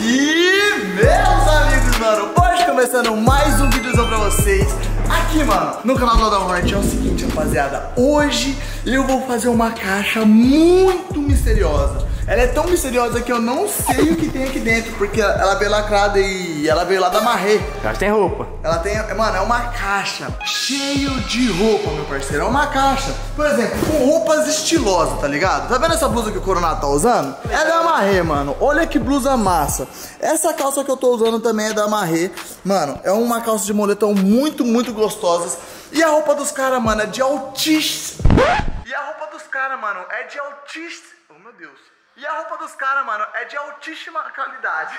E meus amigos, mano, hoje começando mais um vídeozão pra vocês. Aqui, mano, no canal do Adam Hort é o seguinte, rapaziada. Hoje eu vou fazer uma caixa muito misteriosa ela é tão misteriosa que eu não sei o que tem aqui dentro, porque ela veio lacrada e ela veio lá da Marrê. Ela tem roupa. Ela tem, mano, é uma caixa cheio de roupa, meu parceiro. É uma caixa, por exemplo, com roupas estilosas, tá ligado? Tá vendo essa blusa que o Coronado tá usando? É da Marrê, mano. Olha que blusa massa. Essa calça que eu tô usando também é da Marrê. Mano, é uma calça de moletom muito, muito gostosas. E a roupa dos caras, mano, é de altíssimo. E a roupa dos caras, mano, é de altíssimo. E a roupa dos caras, mano, é de altíssima qualidade.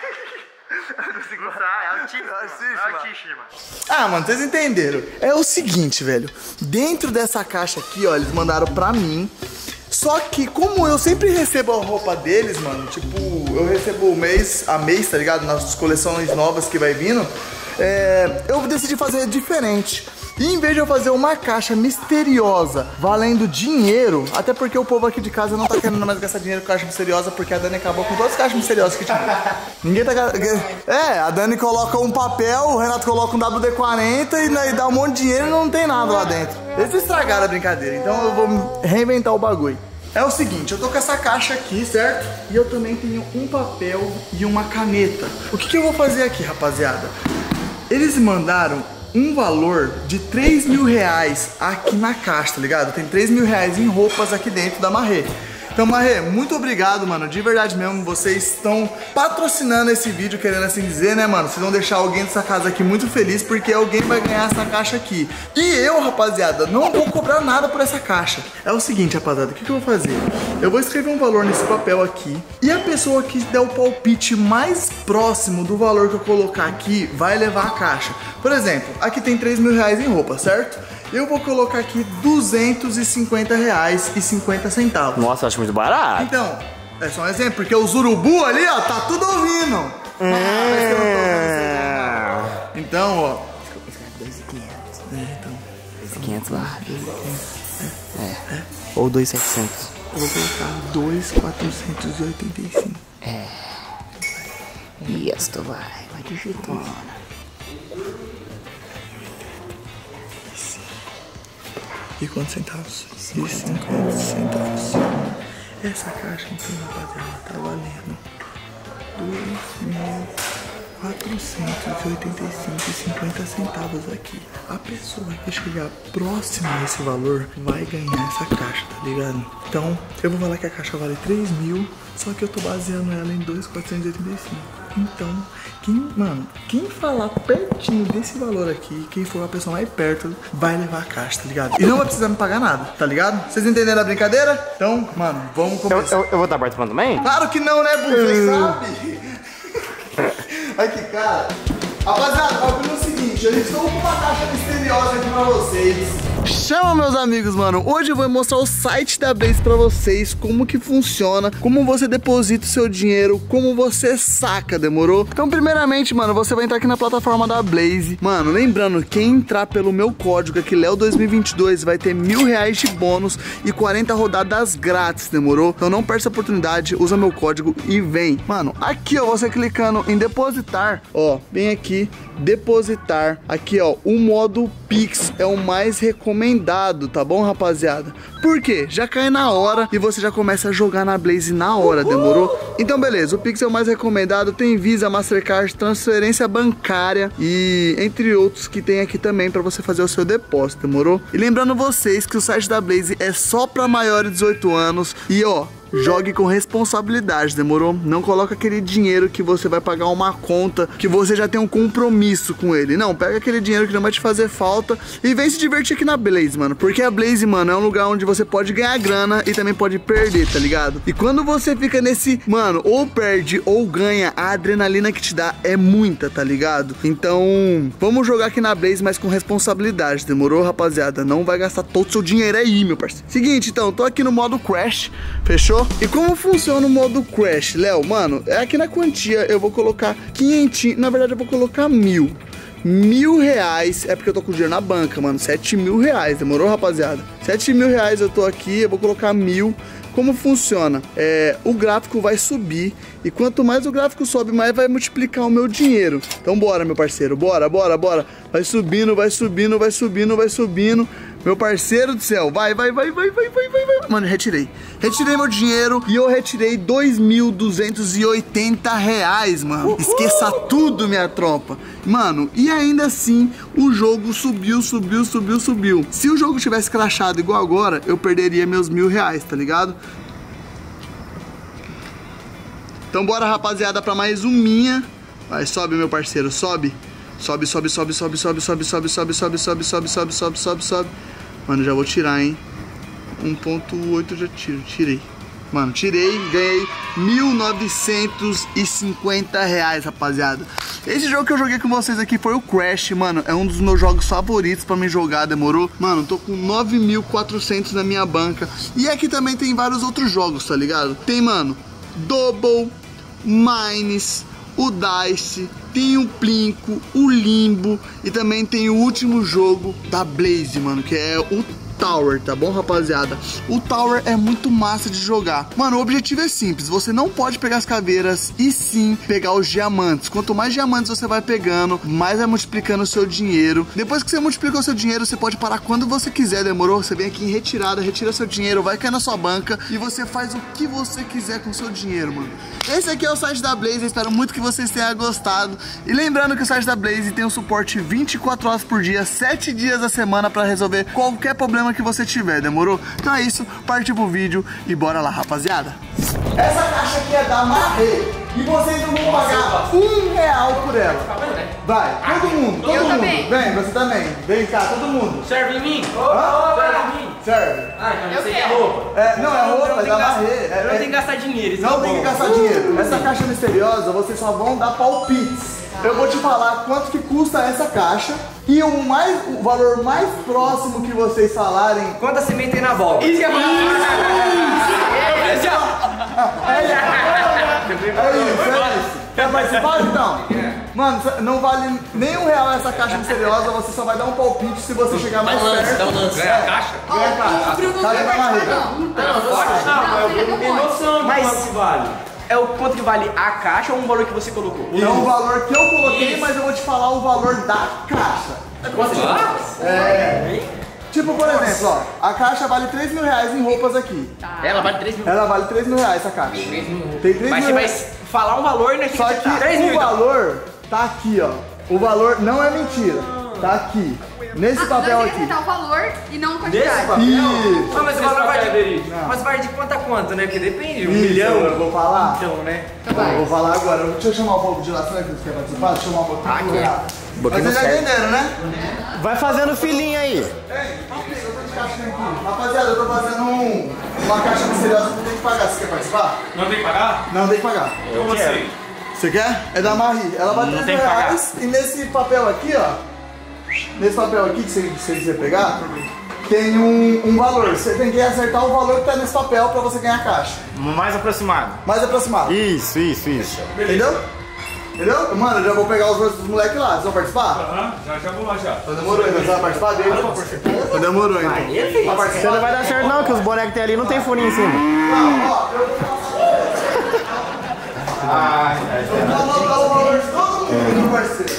não consigo mostrar, é altíssima. É altíssima. Ah, mano, vocês entenderam. É o seguinte, velho. Dentro dessa caixa aqui, ó, eles mandaram pra mim. Só que como eu sempre recebo a roupa deles, mano, tipo, eu recebo mês a mês, tá ligado? Nas coleções novas que vai vindo, é, eu decidi fazer diferente. E em vez de eu fazer uma caixa misteriosa valendo dinheiro, até porque o povo aqui de casa não tá querendo mais gastar dinheiro com caixa misteriosa, porque a Dani acabou com todas as caixas misteriosas que tinha. Ninguém tá. É, a Dani coloca um papel, o Renato coloca um WD-40 e, né, e dá um monte de dinheiro e não tem nada lá dentro. Eles estragaram a brincadeira, então eu vou reinventar o bagulho. É o seguinte, eu tô com essa caixa aqui, certo? E eu também tenho um papel e uma caneta. O que, que eu vou fazer aqui, rapaziada? Eles mandaram um valor de 3 mil reais aqui na caixa, tá ligado? Tem 3 mil reais em roupas aqui dentro da Marrê. Então, Marrê, muito obrigado, mano. De verdade mesmo, vocês estão patrocinando esse vídeo, querendo assim dizer, né, mano? Vocês vão deixar alguém dessa casa aqui muito feliz, porque alguém vai ganhar essa caixa aqui. E eu, rapaziada, não vou cobrar nada por essa caixa. É o seguinte, rapaziada, o que, que eu vou fazer? Eu vou escrever um valor nesse papel aqui, e a pessoa que der o palpite mais próximo do valor que eu colocar aqui vai levar a caixa. Por exemplo, aqui tem 3 mil reais em roupa, certo? Eu vou colocar aqui 250 reais e 50 centavos. Nossa, acho muito barato. Então, é só um exemplo, porque os urubu ali, ó, tá tudo ouvindo. É. Então, ó. 2,500. É, então. 2,500 lá. É. Ou 2,700. Eu vou colocar 2,485. É. Isso, vai. Vai digitando. E quantos centavos? E 50 centavos. Essa caixa, então, rapaziada, tá valendo 2.485,50 centavos aqui. A pessoa que chegar próximo a esse valor vai ganhar essa caixa, tá ligado? Então, eu vou falar que a caixa vale 3 mil, só que eu tô baseando ela em 2.485. Então, quem, mano, quem falar pertinho desse valor aqui, quem for a pessoa mais perto, vai levar a caixa, tá ligado? E não vai precisar me pagar nada, tá ligado? Vocês entenderam a brincadeira? Então, mano, vamos começar. Eu, eu, eu vou estar participando também? Claro que não, né, Bu? Você sabe? Aqui, cara. Rapaziada, o bagulho é o seguinte, eu estou com uma caixa misteriosa aqui pra vocês. Chama meus amigos, mano. Hoje eu vou mostrar o site da Blaze pra vocês, como que funciona, como você deposita o seu dinheiro, como você saca, demorou? Então, primeiramente, mano, você vai entrar aqui na plataforma da Blaze. Mano, lembrando, quem entrar pelo meu código aqui, Léo2022, vai ter mil reais de bônus e 40 rodadas grátis, demorou? Então não perde essa oportunidade, usa meu código e vem. Mano, aqui, ó, você clicando em depositar, ó, vem aqui, depositar. Aqui, ó, o modo Pix é o mais recomendado, tá bom, rapaziada? Por quê? Já cai na hora e você já começa a jogar na Blaze na hora, demorou? Então, beleza, o Pix é o mais recomendado, tem Visa, Mastercard, transferência bancária e entre outros que tem aqui também para você fazer o seu depósito, demorou? E lembrando vocês que o site da Blaze é só para maiores de 18 anos e ó, Jogue com responsabilidade, demorou? Não coloca aquele dinheiro que você vai pagar uma conta que você já tem um compromisso com ele. Não, pega aquele dinheiro que não vai te fazer falta e vem se divertir aqui na Blaze, mano. Porque a Blaze, mano, é um lugar onde você pode ganhar grana e também pode perder, tá ligado? E quando você fica nesse, mano, ou perde ou ganha, a adrenalina que te dá é muita, tá ligado? Então, vamos jogar aqui na Blaze, mas com responsabilidade, demorou, rapaziada? Não vai gastar todo o seu dinheiro aí, meu parceiro. Seguinte, então, tô aqui no modo Crash, fechou? E como funciona o modo Crash, Léo? Mano, é aqui na quantia eu vou colocar 500, na verdade eu vou colocar mil. Mil reais, é porque eu tô com dinheiro na banca, mano, sete mil reais, demorou, rapaziada? Sete mil reais eu tô aqui, eu vou colocar mil como funciona? É, o gráfico vai subir e quanto mais o gráfico sobe, mais vai multiplicar o meu dinheiro. Então bora, meu parceiro, bora, bora, bora. Vai subindo, vai subindo, vai subindo, vai subindo. Meu parceiro do céu, vai, vai, vai, vai, vai, vai, vai, vai. Mano, retirei. Retirei meu dinheiro e eu retirei 2.280 reais, mano. Esqueça tudo, minha tropa. Mano, e ainda assim, o jogo subiu, subiu, subiu, subiu. Se o jogo tivesse crashado igual agora, eu perderia meus mil reais, tá ligado? Então bora, rapaziada, pra mais um minha. Vai, sobe, meu parceiro, sobe. Sobe, sobe, sobe, sobe, sobe, sobe, sobe, sobe, sobe, sobe, sobe, sobe, sobe, sobe, sobe. Mano, já vou tirar, hein? 1.8 já tiro, tirei. Mano, tirei, ganhei 1.950 reais, rapaziada. Esse jogo que eu joguei com vocês aqui foi o Crash, mano. É um dos meus jogos favoritos pra me jogar, demorou? Mano, tô com 9.400 na minha banca. E aqui também tem vários outros jogos, tá ligado? Tem, mano, Double, Mines, o Dice, tem o Plinko, o Limbo e também tem o último jogo da Blaze, mano, que é o Tower, tá bom, rapaziada? O Tower é muito massa de jogar. Mano, o objetivo é simples, você não pode pegar as caveiras e sim pegar os diamantes. Quanto mais diamantes você vai pegando, mais vai multiplicando o seu dinheiro. Depois que você multiplicou o seu dinheiro, você pode parar quando você quiser, demorou? Você vem aqui em retirada, retira seu dinheiro, vai cair na sua banca e você faz o que você quiser com o seu dinheiro, mano. Esse aqui é o site da Blaze, espero muito que vocês tenham gostado. E lembrando que o site da Blaze tem um suporte 24 horas por dia, 7 dias da semana para resolver qualquer problema que você tiver, demorou? Então é isso, parte pro vídeo e bora lá, rapaziada. Essa caixa aqui é da Marre e vocês não vão pagar um real por ela. Vai, todo mundo, todo Eu mundo. também. Vem, você também. Vem cá, todo mundo. Serve em mim? Hã? Serve em mim? Serve. Ah, então Eu você é roupa. É, não, é roupa, é da Marre. É, Eu não é- tenho que gastar dinheiro. isso Não é tem que gastar dinheiro. Essa caixa misteriosa, vocês só vão dar palpites. Eu vou te falar quanto que custa essa caixa e o, mais, o valor mais próximo que vocês falarem. Quanta semente tem na bola? Isso é É isso, é isso. Quer participar então? Mano, não vale nem um real essa caixa misteriosa, você só vai dar um palpite se você chegar mais perto. Dá um lance. Ganha a caixa? Ganha a caixa. Não da vai barriga. participar, não. Então, Não, não, noção de Mas- quanto que vale. É o quanto que vale a caixa ou um valor que você colocou? É o valor que eu coloquei, Isso. mas eu vou te falar o valor da caixa. É. Tipo, por exemplo, ó, a caixa vale 3 mil reais em roupas aqui. Ela vale 3 mil. Ela vale 3 mil reais essa caixa. Tem 3 Mas mil você vai falar um valor e nós Só temos que que. 3 o mil então. valor tá aqui, ó. O valor não é mentira. Tá aqui. Nesse Ah, papel aqui. acertar o valor e não a quantidade. papel? Isso. Ah, mas o valor vai de, mas vai de quanto a quanto, né? Porque depende, um Isso, milhão. eu vou falar. Então, né? Eu vou falar agora. Deixa eu chamar um pouco de lá. Será que você quer participar? Deixa eu chamar um pouquinho. Mas vocês já entenderam, né? Vai fazendo filinha aí. Ei, eu tô de caixinha aqui. Rapaziada, eu tô fazendo um- uma caixa misteriosa que eu tenho que pagar. Você quer participar? Não tem que pagar? Não, tem que pagar. Como assim? Você quer? É da Marie. Ela vale 3 tem mil que pagar. reais. E nesse papel aqui, ó. Nesse papel aqui que você, que você quiser pegar, tem um, um valor. Você tem que acertar o valor que tá nesse papel pra você ganhar a caixa. Mais aproximado. Mais aproximado. Isso, isso, isso. Entendeu? Entendeu? Mano, eu já vou pegar os outros moleques lá. Vocês vão participar? Aham, já, já vou lá já. Então demorou, então você vai participar dele? Então demorou, então. Vai Você participar? não vai dar certo não, que os bonecos que tem ali não tem furinho em cima. Não, ó, eu vou Eu vou anotar o valor de todo mundo, meu parceiro.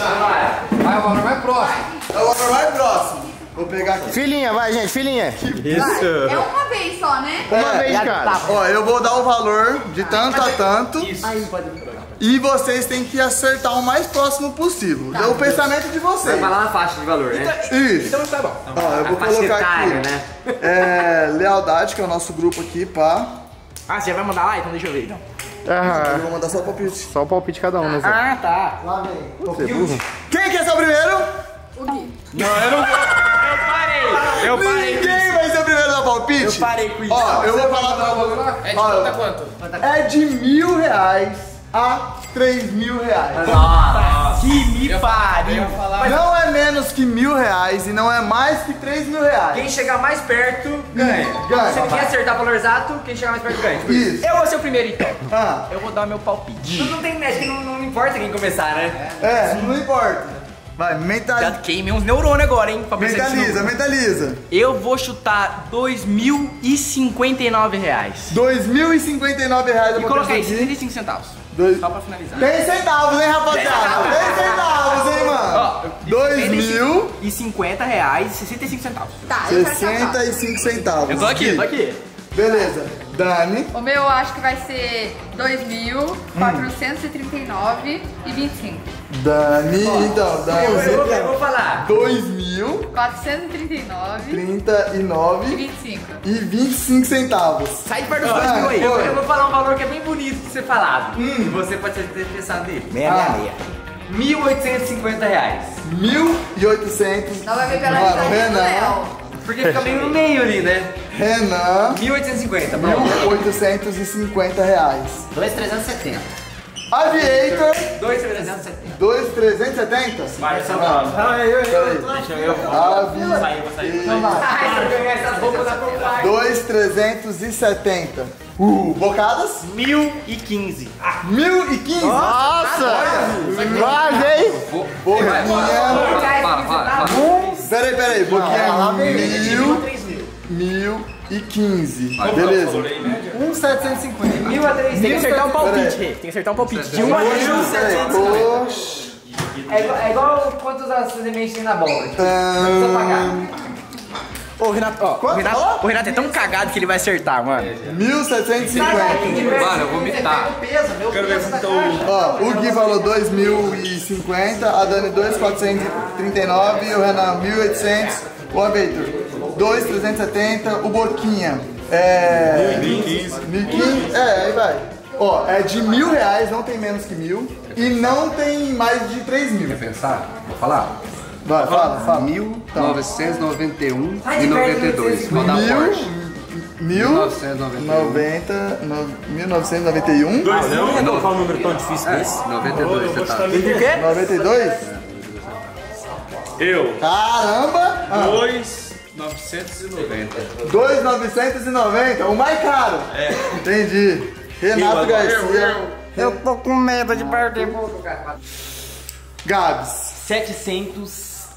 Vai, o valor mais próximo. É o valor mais próximo. Vou pegar aqui. Filinha, vai gente, filinha. É uma vez só, né? Uma vez de cada. Ó, eu vou dar o valor de tanto a tanto. E vocês têm que acertar o mais próximo possível. É o pensamento de vocês. Vai lá na faixa de valor, né? Isso. Então tá bom. Ó, eu vou colocar etária, aqui. né? É, lealdade, que é o nosso grupo aqui, pá. Ah, você vai mandar lá? Então deixa eu ver. Então. Eu Aham. vou mandar só o palpite. Só o palpite cada um, né? Zé? Ah, tá. Lá vem. Quem quer ser o primeiro? O Gui. Não, eu não vou. Eu parei. Eu Ninguém vai ser o primeiro da palpite? Eu parei com isso. Ó, eu vou falar pra você. É de Ó, quanto? É de mil reais a três mil reais. Nossa, que me pariu. Mas Não é menos que mil reais e não é mais que três mil reais. quem chegar mais perto, ganha. Ganha. Se quem acertar o valor exato, quem chegar mais perto ganha. Tipo, Isso. Eu vou ser o primeiro então. Ah, Eu vou dar meu palpite. Não, não tem médico, não, não importa quem começar, né? é, não importa. Vai, Já mentaliza. queimei uns neurônios agora, hein? Pra ver se Mentaliza, mentaliza. Eu vou chutar 2.059 reais. 2.059 reais eu E vou coloquei gastar aqui. 65 centavos. Dois- Só pra finalizar. Tem centavos, hein, rapaziada? Tem centavos, hein, mano? Ó, Dois mil E 50 reais e 65 centavos. Tá, eu quero sacar. 65 centavos. Eu tô aqui, eu tô aqui. Beleza. Dani. O meu eu acho que vai ser 2.439 e 25. Dani, então, Dani. vou falar. 2.039 439 e 25. e 25 centavos. Sai de perto dos Ah, dois mil aí. Eu, eu vou falar um valor que é bem bonito de ser falado. E você pode ter pensado nele. Meia, Ah. meia, meia. 1.850 reais. 1.800. Não vai ver pela do Renan. Porque fica meio no meio ali, né? Renan. 1.850, pronto. 1.850 reais. 2,370. Aviator. 2.370. 2.370? Vai, São Paulo. Peraí. Deixa eu. Aviator. Ai, se eu ganhar essas roupas da Pompai. 2,370. Uh, bocadas? 1.015. 1.015. Nossa! Quase, hein? Boquinha. Peraí, peraí. Boquinha. Mil. 1.015. Beleza. 1,750. 1.000 a 300. Tem que acertar um palpite. Tem que acertar um palpite. De 1 a Peraí, 3. Poxa. É igual, é igual quantos as sementes tem na bola. Tipo, não precisa pagar. Ô, Renato, ó. O Renato, o Renato é tão cagado que ele vai acertar, mano. 1.750. Mano, eu vou mitar. Quero ver se então. Ó, o Gui falou 2.050, a Dani 2.439, o Renan 1.800, o Aviator 2.370, o Boquinha é... 1.015. 1.015, é, aí vai. Ó, é de mil reais, não tem menos que mil, e não tem mais de 3 mil. Pensar? Vou falar? Vai, fala, fala. 1991 e 92. Vou dar Mil, forte. mil, 1991. 90, no- 1991, Não colocar um número tão difícil É, desse. 92 você tá. 92? Eu. Caramba! Ah, 2,990. 2,990, o mais caro. É. Entendi. Renato Garcia. Eu tô com medo de perder. Gabs.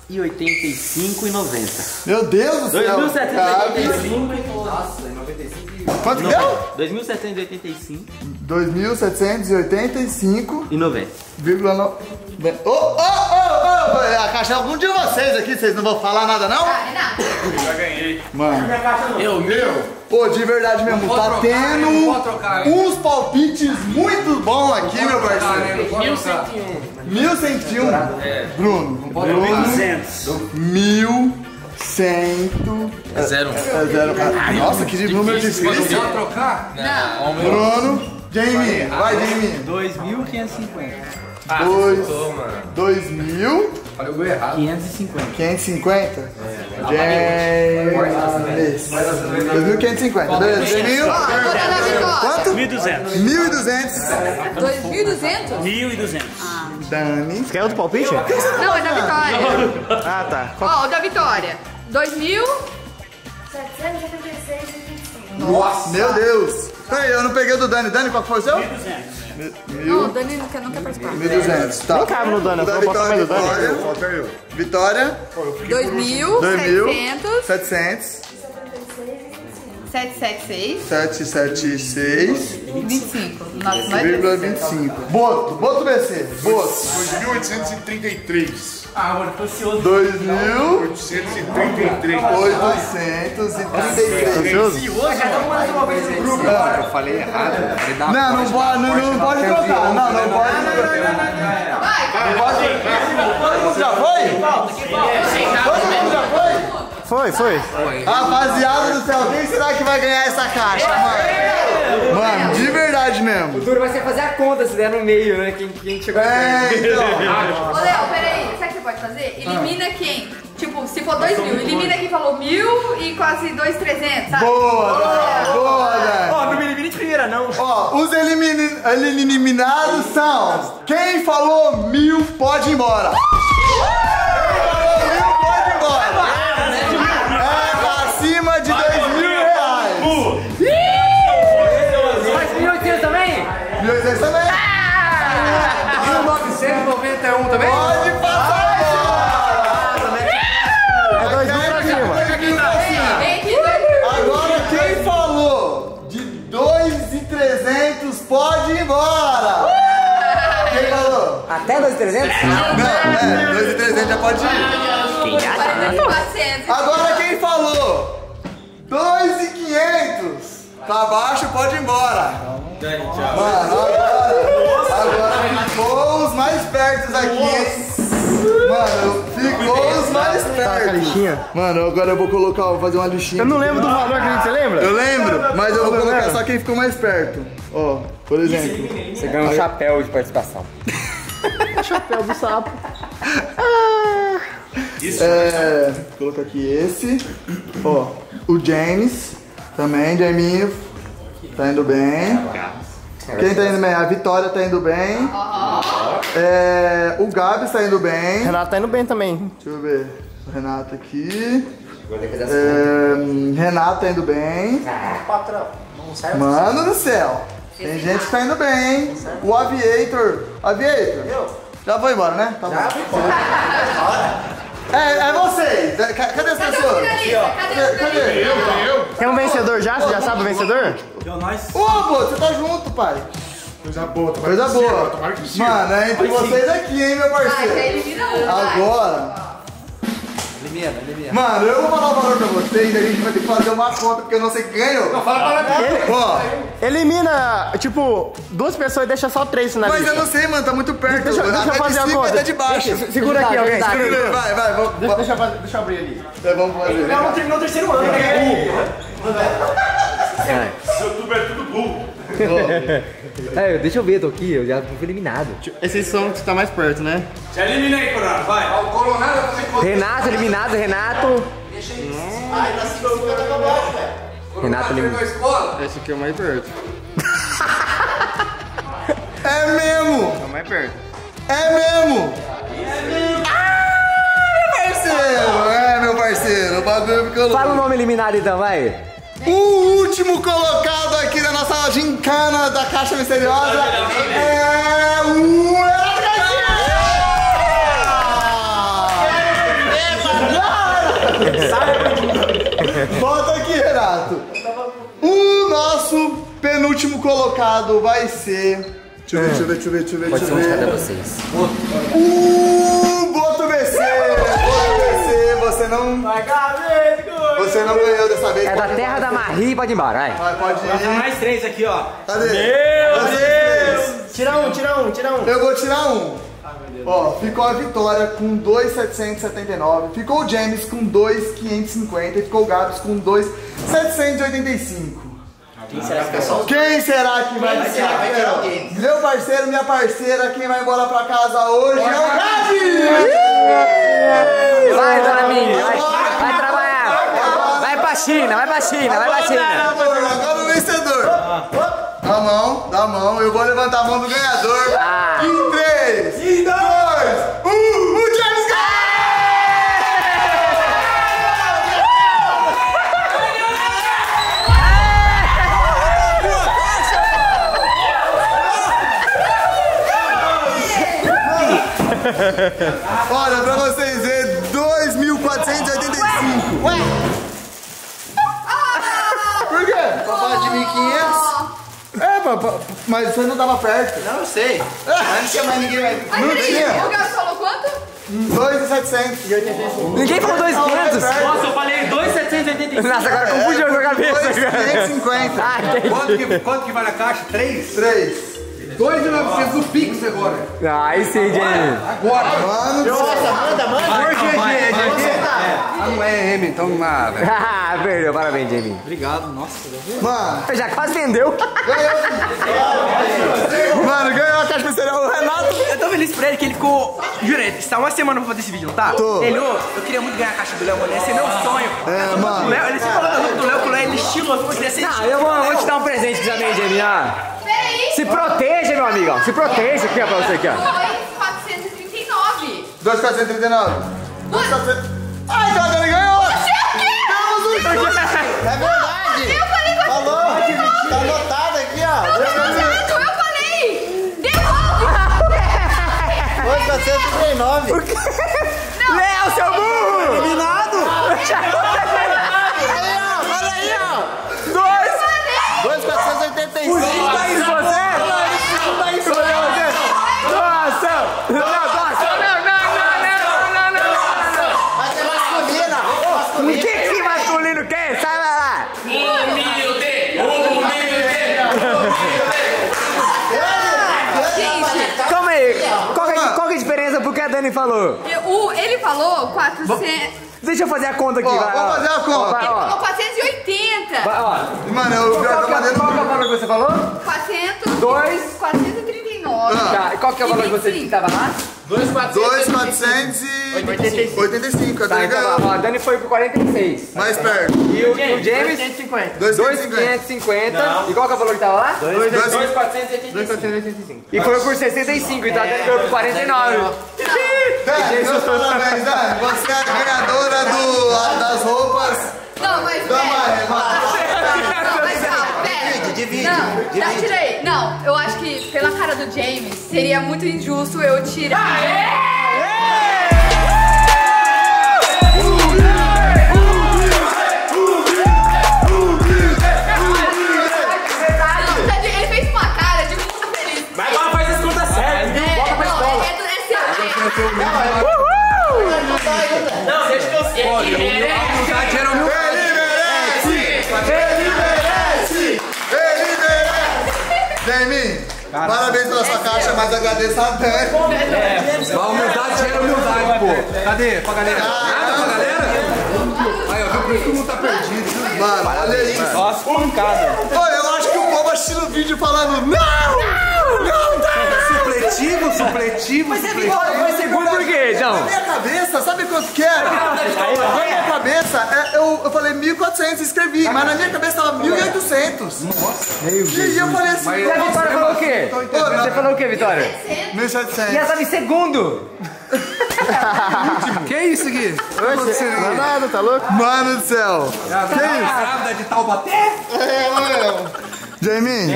785,90. Meu Deus do céu. 2.785. Quanto que deu? 2.785 2.785,9. e 90. Ô, ô, ô, ô! A caixa é algum de vocês aqui, vocês não vão falar nada, não? Tá, Renato. Já ganhei. Mano, Eu, meu. pô, de verdade mesmo, tá trocar, tendo trocar, uns palpites muito bons aqui, meu parceiro. 1101. Bruno. Bruno. 1100. É zero. É zero. Ah, Nossa, que número difícil. Pode trocar? Não. Bruno. Jamie. Vai, Jamie. 2.550. Dois. Dois mil. Falei o gol errado. 550. 550? James. 2.550. Beleza, Jamie. Ó, eu vou dar na vitória. Quanto? 1.200. 1.200. 2.200? 1.200. Dani. Quer outro palpite? Não, é da vitória. Ah, tá. Ó, o da vitória. 2.000. 776 e 25. Nossa. Meu Deus. Peraí, eu não peguei o do Dani. Dani, qual que foi o seu? 1.200. Não, o Dani não quer, não quer participar. 1.200. Tá. Nem cabe no Dani, eu vou Vitória. no Dani. Vitória. Vitória. 2.700. 700. 776 776. 25. Nossa, vai ver. 0,25. Boto. Boto BC. Boto. 2.833. Ah, mano, tô ansioso. 2.833. 833. Eu falei errado. Eu falei da Não, não pode, não, não pode trocar. Não, não pode. Vai, Não pode. Todo mundo já foi? Todo mundo já foi? Foi, foi. Rapaziada do céu, quem será que vai ganhar essa caixa, mano? Mano, de verdade mesmo. O duro vai ser fazer a conta se der no meio, né? Quem, quem chegou É, então. Ô, Léo, peraí. Pode fazer? Elimina quem? Tipo, se for 2 mil, elimina quem falou mil e quase 2,300, sabe? Boa, boa, Dani. Ó, não me elimine de primeira, não. Ó, os elimini- eliminados são quem falou mil pode ir embora. 300? Não, é, é 2 e 300 já pode ir. Quem já tá? Agora quem falou? 2 e 500. Pra baixo pode ir embora. Mano, agora, ficou os mais perto aqui. Mano, ficou os mais tá perto. Mano, agora eu vou colocar, vou fazer uma lixinha. Eu não lembro do valor que você lembra? Eu lembro, mas eu vou colocar né? só quem ficou mais perto. Ó, por exemplo. Você ganhou um chapéu de participação. Chapéu do sapo. É, vou colocar aqui esse. Ó, o James também, Jaminho. Tá indo bem. Quem tá indo bem? A Vitória tá indo bem. É, o Gabs tá indo bem. Renato tá indo bem também. Deixa eu ver. O Renato aqui. É, Renato tá indo bem. Patrão, não serve. Mano do céu. Tem gente que tá indo bem, hein? O Aviator. Aviator. Já foi embora, né? Tá bom. É, é vocês. É, ca- Cadê as Cadê o pessoas? finalista? Cadê o Cadê? finalista? Tem um vencedor já? Você já sabe o vencedor? Ô, pô, você tá junto, pai. Coisa boa, Coisa boa. Mano, é entre vocês aqui, hein, meu Ah, já parceiro. Agora. Elimina. Mano, eu vou falar o valor pra vocês, a gente vai ter que fazer uma conta, porque eu não sei quem ganhou. Não, fala para mim. Ó, Elimina, tipo, duas pessoas e deixa só três na mas lista. eu não sei, mano, tá muito perto. Deixa, deixa eu Até fazer de a cima e conta. até de baixo. Deixa- segura aqui, alguém. Segura. Vai, vai, vamos, Deixa, deixa eu fazer- deixa eu abrir ali. é, vamos fazer. Não, não terminou o terceiro ano, É, deixa eu ver, tô aqui, eu já fui eliminado. Esses são que tá mais perto, né? Já elimina aí, Coronado, vai. Renato eliminado, Renato. Renato eliminado. Esse aqui é o mais perto. É mesmo! É o mais perto. É mesmo! Ah, meu parceiro! É, meu parceiro, o bagulho ficou louco. Fala o nome eliminado então, vai. O último colocado aqui da nossa gincana da Caixa Misteriosa é o! Volta aqui, Renato. O nosso penúltimo colocado vai ser. Deixa eu ver, deixa eu ver, deixa eu ver, deixa eu ver. Pode deixa ser eu um de cada ver. vocês. O Boto BC! Boto BC, você não. Você não ganhou dessa vez. É da terra da. Marie, pode ir embora, vai. Vai, pode ir. Mais três aqui, ó. Cadê? Meu Deus! Tira um, tira um, tira um. Eu vou tirar um. Ó, ficou a Vitória com 2,779. Ficou o James com 2,550. E ficou o Gabs com 2,785. Quem será que vai ser? Meu parceiro, minha parceira, quem vai embora pra casa hoje é o Gabi! Vai, dona Minha, vai, vai trabalhar. Vai pra China, vai pra China, vai pra China. Agora o vencedor. Dá a mão, dá a mão. Eu vou levantar a mão do ganhador. Ah. Em 3, 2, 1. O James Olha, pra vocês verem, 2.485. Ué? Por quê? Pra falar de 1.500? É, papá, mas você não tava perto. Não, eu sei. Mas não tinha mais ninguém mais. Não tinha. o Gabs falou quanto? 2.785. Ninguém falou 2,500? Nossa, eu falei 2,785. Nossa, agora confundiu a minha cabeça. 2.550. Ah. Quanto que, quanto que vale a caixa? Três? 3. 2.900 do Pix agora. Aí sim, Jenny. Agora. Mano, do céu. Por que, é GG? Ah, não é M, então nada. Ah, perdeu, parabéns, Jamie. Mano, Já quase vendeu. mano, ganhou a caixa especial. O Renato. Eu tô feliz por ele que ele ficou. Jura, ele está uma semana pra fazer esse vídeo, não tá? Tô. Ele, ô, eu queria muito ganhar a caixa do Léo, mano. Esse é meu sonho. É, mano. Léo, ele sempre falou do Léo, que o Léo ele ser Ah, eu vou, vou te dar um presente aqui também, Jamie, ó. Se proteja, meu amigo. Se proteja aqui, ó, pra você aqui, ó. 2,439. 2,439. 2,439. Ai, então ele ganhou. Temos um chute. É verdade. Eu falei com Falou. Tá anotado aqui, ó. Exato, eu falei! Devolve! 2,439. Léo, seu burro! Eliminado! Aí, ó. Olha aí, ó. Dois! 2,485. Falou? o, ele falou 400. Deixa eu fazer a conta aqui, Ó, vai. vamos fazer a conta. Vai, Ele ó. falou 480. Vai, ó. Mano, eu vi a Qual que, é, maneira qual que é o valor que você falou? 400. Dois. 439. Tá, e qual que é o valor que você 25. que tava lá? 2,485, Tá, tá então ligado? a Dani foi pro 46. Mais perto. E o, o James, 250. 2,550. 2,550. E qual que é o valor que tava lá? 2,485. E foi por 65, então a Dani foi por 49. Dani, meus parabéns, Dani. Você é a ganhadora do, das roupas Não, mas da pera. Maré. Mas. Divide, Não, divide. tá, tirei. Não, eu acho que pela cara do James seria muito injusto eu tirar. Não, pela sua caixa, mas agradeço a Dani. A humildade gera humildade, pô. Cadê? Pra galera? Nada pra galera? Aí, ó, viu? Por isso que o mundo tá perdido. Mano, olha isso. Nossa, pancada. Ô, eu acho que o povo assistindo o vídeo falando Não! Não, Dani! Supletivo, supletivo, supletivo. Foi segundo por quê, Na então? minha cabeça, sabe quanto que era? Na minha cabeça, é, eu, eu falei 1.400 e escrevi, mas na minha cabeça tava 1.800. Nossa, meu Deus. E eu falei assim, E a Vitória falou o quê? Você falou o quê, Vitória? 1.700. E ela tava em segundo. Que isso aqui? Não é nada, tá louco? Mano do céu. Que isso? Grávida de Taubaté? É, mano. Jamie,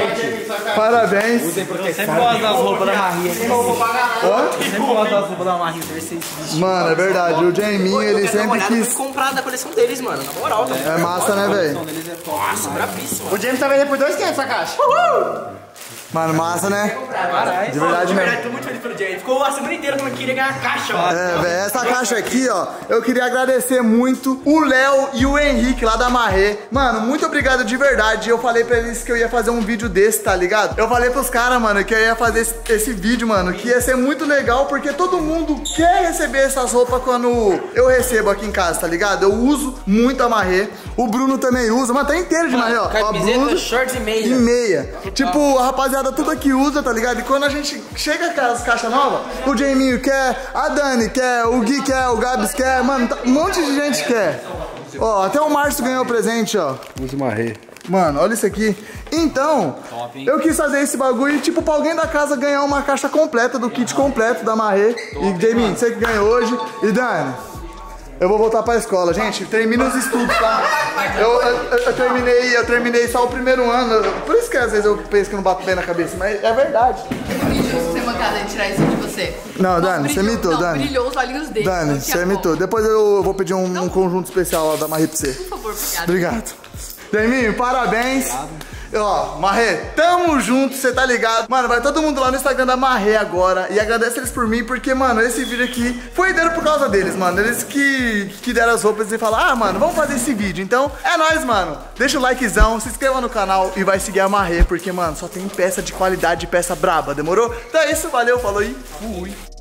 parabéns. Sempre gosto das roupas da Maria. Sempre gosto das roupas da Maria. Mano, é verdade. O Jamie, ele sempre quis. comprar da coleção deles, mano. Na moral, velho. É massa, né, velho? Nossa, brabíssimo. O James tá vendendo por 2,500 essa caixa. Mano, massa, né? De verdade De mesmo. verdade, tô muito feliz pelo Jay. Ele ficou a semana inteira falando que queria ganhar a caixa, ó. É, velho, essa caixa aqui, ó, eu queria agradecer muito o Léo e o Henrique lá da Marrê. Mano, muito obrigado de verdade. Eu falei pra eles que eu ia fazer um vídeo desse, tá ligado? Eu falei pros caras, mano, que eu ia fazer esse, esse vídeo, mano, que ia ser muito legal, porque todo mundo quer receber essas roupas quando eu recebo aqui em casa, tá ligado? Eu uso muito a Marrê. O Bruno também usa, mano, tá inteiro de Marrê, ó. ó Camiseta, blusa shorts e meia. E meia. Tipo, a rapaziada tudo aqui usa, tá ligado? E quando a gente chega com as caixas novas, o Jaminho quer, a Dani quer, o Gui quer, o Gabs quer, mano, tá- um monte de gente quer. Ó, até o Márcio ganhou presente, ó. Uma rei. Mano, olha isso aqui. Então, eu quis fazer esse bagulho, tipo, pra alguém da casa ganhar uma caixa completa, do kit completo da Marrê. E, Jamie, você que ganhou hoje. E, Dani, eu vou voltar pra escola. Gente, termina os estudos, tá? Eu, eu, eu terminei, eu terminei só o primeiro ano. Por isso que às vezes eu penso que não bato bem na cabeça, mas é verdade. Ser mancada de tirar isso de você. Não, Dani, você mitou, não, Dani. brilhou os olhinhos dele. Dani, você mitou. Depois eu vou pedir um, um conjunto especial lá da Marrê pra você. Por favor, obrigada. Obrigado. Deminho, parabéns. Ó, Marré, tamo junto, você tá ligado? Mano, vai todo mundo lá no Instagram da Marré agora e agradece eles por mim, porque, mano, esse vídeo aqui foi dele por causa deles, mano. Eles que, que deram as roupas e falaram, ah, mano, vamos fazer esse vídeo. Então, é nóis, mano. Deixa o likezão, se inscreva no canal e vai seguir a Marré, porque, mano, só tem peça de qualidade, peça braba, demorou? Então é isso, valeu, falou e fui.